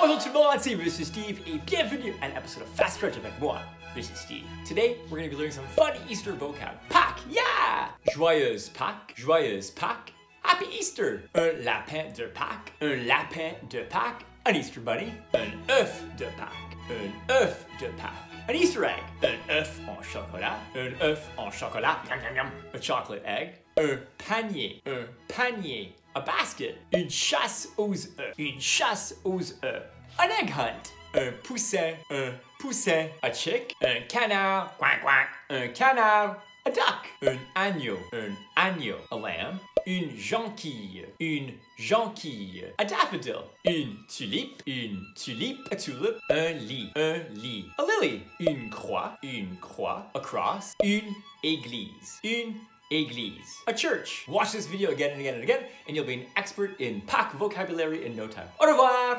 Bonjour tout le monde, c'est Monsieur Steve et bienvenue à l'épisode of Fast French avec moi, Monsieur Steve. Today, we're going to be learning some fun Easter vocab. Pâques, yeah! Joyeuse Pâques, joyeuse Pâques, Happy Easter! Un lapin de Pâques, un lapin de Pâques, an Easter bunny, un œuf de Pâques, un œuf de Pâques. An Easter egg, un œuf en chocolat, un œuf en chocolat, yum, yum, yum. a chocolate egg, un panier, un panier, a basket, une chasse aux œufs, une chasse aux œufs, an egg hunt, un poussin, un poussin, a chick, un canard, quack quack, un canard, a duck, un agneau, un agneau, a lamb, une jonquille, une jonquille, a daffodil, une tulipe, une tulipe, a tulip, un lit, un lit, a lily, une croix, une croix, a cross, une église, une église, a church. Watch this video again and again and again, and you'll be an expert in Pâques vocabulary in no time. Au revoir!